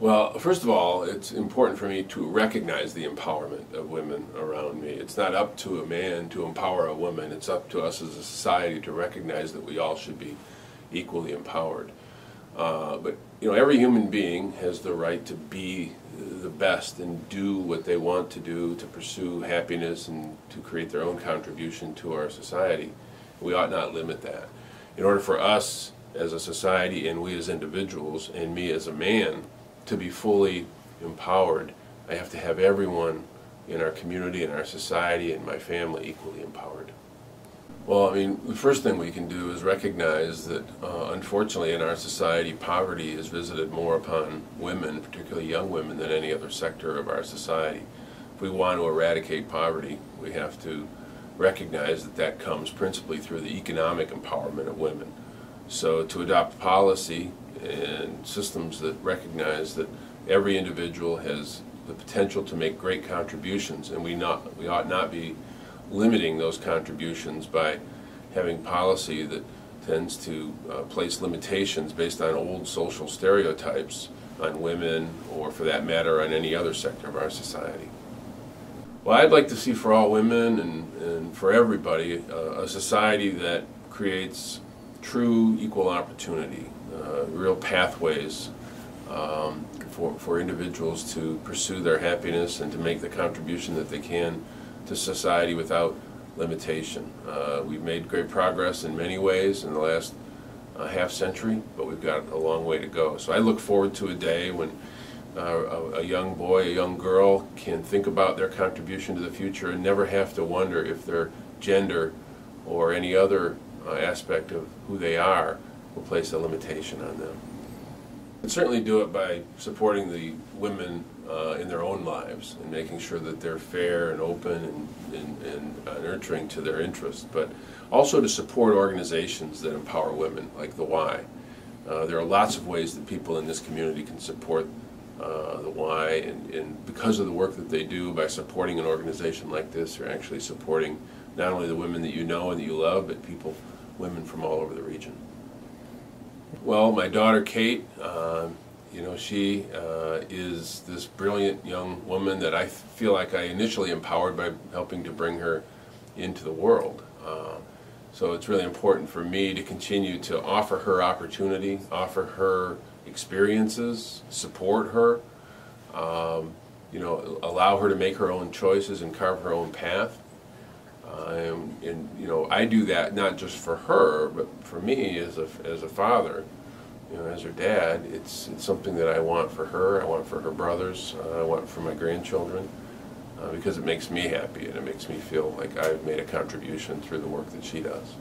Well, first of all, it's important for me to recognize the empowerment of women around me. It's not up to a man to empower a woman. It's up to us as a society to recognize that we all should be equally empowered. Uh, but you know, every human being has the right to be the best and do what they want to do to pursue happiness and to create their own contribution to our society. We ought not limit that. In order for us as a society and we as individuals and me as a man to be fully empowered, I have to have everyone in our community and our society and my family equally empowered. Well, I mean, the first thing we can do is recognize that, uh, unfortunately, in our society, poverty is visited more upon women, particularly young women, than any other sector of our society. If we want to eradicate poverty, we have to recognize that that comes principally through the economic empowerment of women. So to adopt policy and systems that recognize that every individual has the potential to make great contributions, and we not we ought not be limiting those contributions by having policy that tends to uh, place limitations based on old social stereotypes on women, or for that matter, on any other sector of our society. Well, I'd like to see for all women and, and for everybody uh, a society that creates true equal opportunity, real pathways um, for, for individuals to pursue their happiness and to make the contribution that they can to society without limitation. Uh, we've made great progress in many ways in the last uh, half century, but we've got a long way to go. So I look forward to a day when uh, a, a, young boy, a young girl can think about their contribution to the future and never have to wonder if their gender or any other uh, aspect of who they are will place a limitation on them. And certainly do it by supporting the women uh, in their own lives and making sure that they're fair and open and, and, and uh, nurturing to their interests, but also to support organizations that empower women, like the Y. Uh, there are lots of ways that people in this community can support uh, the Y, and, and because of the work that they do by supporting an organization like this, you're actually supporting not only the women that you know and that you love, but people, women from all over the region. Well, my daughter Kate, uh, you know, she uh, is this brilliant young woman that I feel like I initially empowered by helping to bring her into the world. Uh, so it's really important for me to continue to offer her opportunity, offer her experiences, support her, um, you know, allow her to make her own choices and carve her own path. Um, and you know, I do that not just for her, but for me as a as a father. You know, as her dad, it's it's something that I want for her. I want for her brothers. Uh, I want for my grandchildren, uh, because it makes me happy and it makes me feel like I've made a contribution through the work that she does.